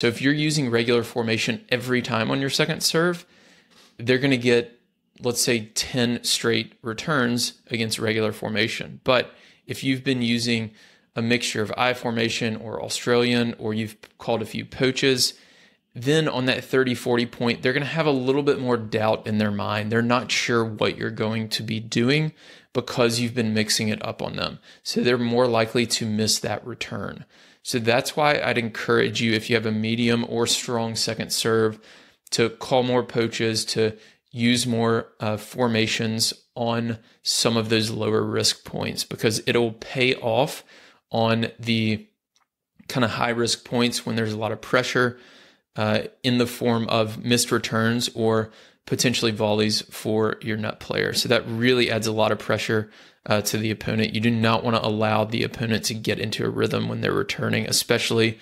So if you're using regular formation every time on your second serve, they're going to get, let's say, 10 straight returns against regular formation. But if you've been using a mixture of I formation or Australian, or you've called a few poaches, then on that 30 40 point, they're going to have a little bit more doubt in their mind. They're not sure what you're going to be doing because you've been mixing it up on them. So they're more likely to miss that return. So that's why I'd encourage you, if you have a medium or strong second serve, to call more poaches, to use more uh, formations on some of those lower risk points because it'll pay off on the kind of high risk points when there's a lot of pressure uh, in the form of missed returns or potentially volleys for your net player. So that really adds a lot of pressure uh, to the opponent. You do not want to allow the opponent to get into a rhythm when they're returning, especially